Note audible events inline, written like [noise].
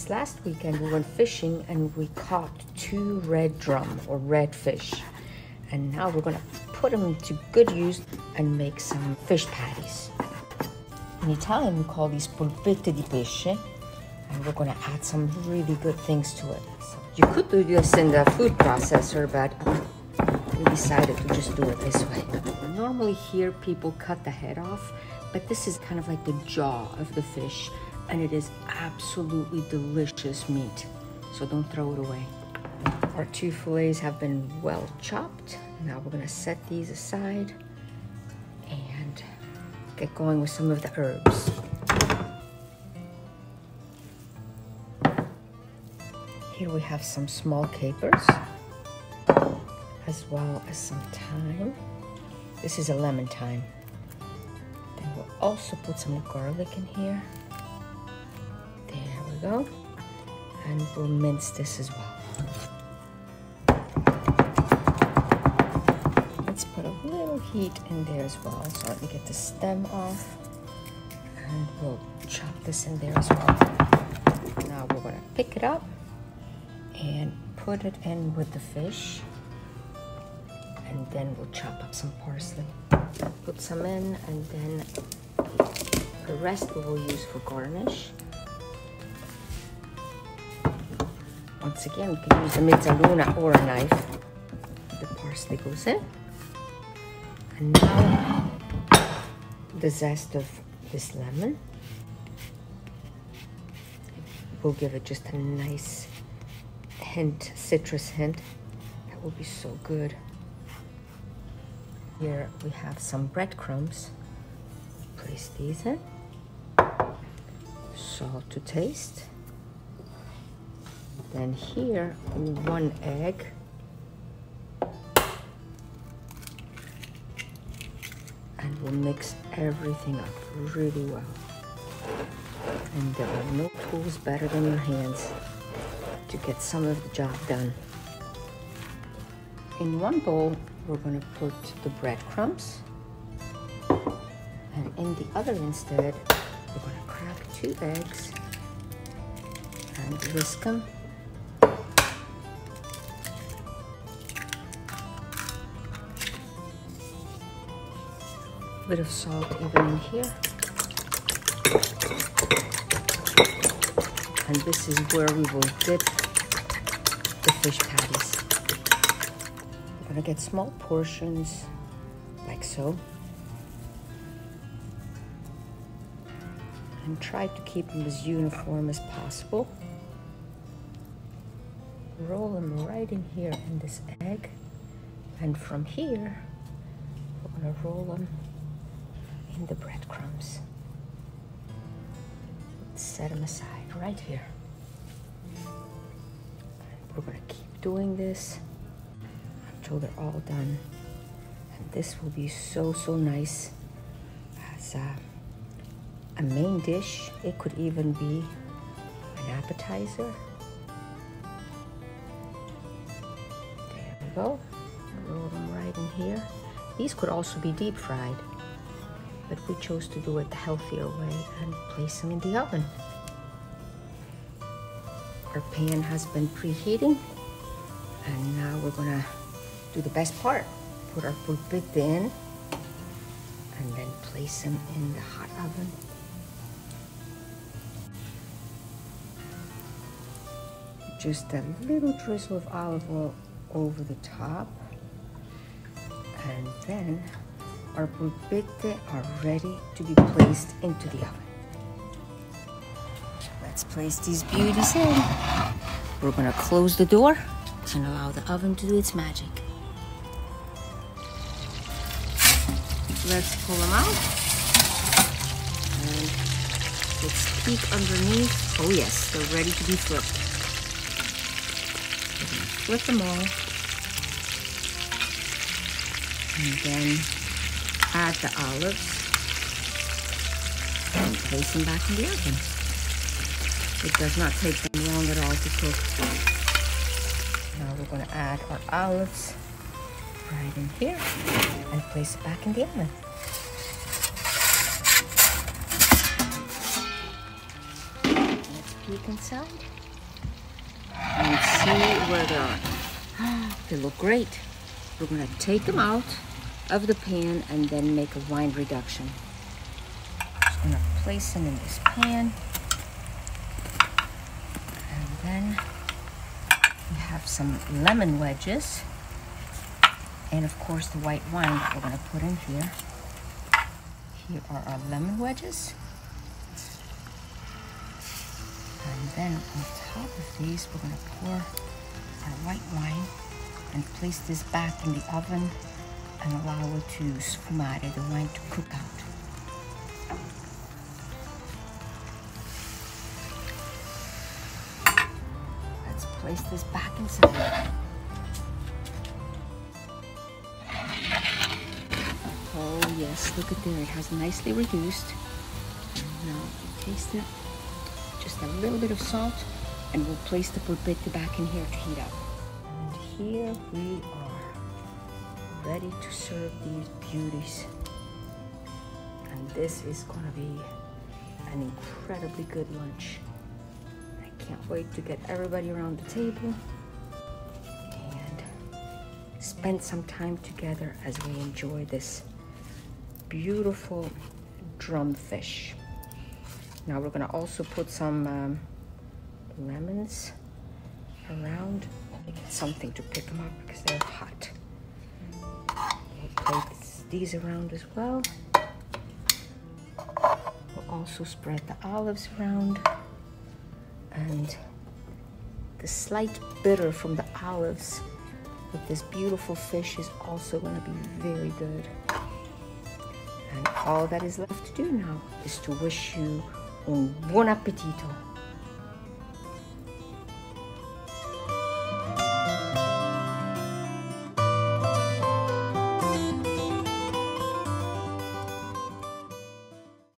this last weekend we went fishing and we caught two red drum or red fish. And now we're gonna put them to good use and make some fish patties. In Italian we call these polpette di pesce and we're gonna add some really good things to it. So you could do this in the food processor, but we decided to just do it this way. Normally here people cut the head off, but this is kind of like the jaw of the fish and it is absolutely delicious meat. So don't throw it away. Our two fillets have been well chopped. Now we're gonna set these aside and get going with some of the herbs. Here we have some small capers as well as some thyme. This is a lemon thyme. Then we'll also put some garlic in here. Go. And we'll mince this as well. Let's put a little heat in there as well so let me get the stem off. And we'll chop this in there as well. Now we're gonna pick it up and put it in with the fish and then we'll chop up some parsley. Put some in and then the rest we will use for garnish. Once again, we can use a mezzaluna or a knife. The parsley goes in. And now the zest of this lemon. We'll give it just a nice hint, citrus hint. That will be so good. Here we have some breadcrumbs. Place these in. Salt to taste. Then here, one egg. And we'll mix everything up really well. And there are no tools better than your hands to get some of the job done. In one bowl, we're going to put the breadcrumbs. And in the other instead, we're going to crack two eggs and whisk them. Bit of salt even in here. And this is where we will dip the fish patties. We're gonna get small portions like so. And try to keep them as uniform as possible. Roll them right in here in this egg. And from here, we're gonna roll them in the breadcrumbs. Set them aside right here. We're gonna keep doing this until they're all done. And this will be so, so nice as a, a main dish. It could even be an appetizer. There we go. Roll them right in here. These could also be deep fried, but we chose to do it the healthier way and place them in the oven. Our pan has been preheating and now we're gonna do the best part. Put our polpette in and then place them in the hot oven. Just a little drizzle of olive oil over the top. And then our polpette are ready to be placed into the oven. Let's place these beauties in. We're gonna close the door and allow the oven to do its magic. Let's pull them out. And let's peek underneath. Oh yes, they're ready to be flipped. Flip them all. And then add the olives and place them back in the oven. It does not take them long at all to cook. Now we're going to add our olives right in here and place it back in the oven. Let's peek inside and see where they are. [gasps] they look great. We're gonna take them out of the pan and then make a wine reduction. I'm just gonna place them in this pan. And then we have some lemon wedges. And of course the white wine that we're gonna put in here. Here are our lemon wedges. And then on top of these, we're gonna pour our white wine and place this back in the oven and allow it to sfumare, the wine to cook out. Let's place this back inside. Oh yes, look at there, it has nicely reduced. Now we taste it just a little bit of salt, and we'll place the polpette back in here to heat up. And here we are, ready to serve these beauties. And this is gonna be an incredibly good lunch. I can't wait to get everybody around the table and spend some time together as we enjoy this beautiful drum fish. Now we're gonna also put some um, lemons around. Make it something to pick them up because they're hot. We'll these around as well. We'll also spread the olives around. And the slight bitter from the olives with this beautiful fish is also gonna be very good. And all that is left to do now is to wish you un buon appetito.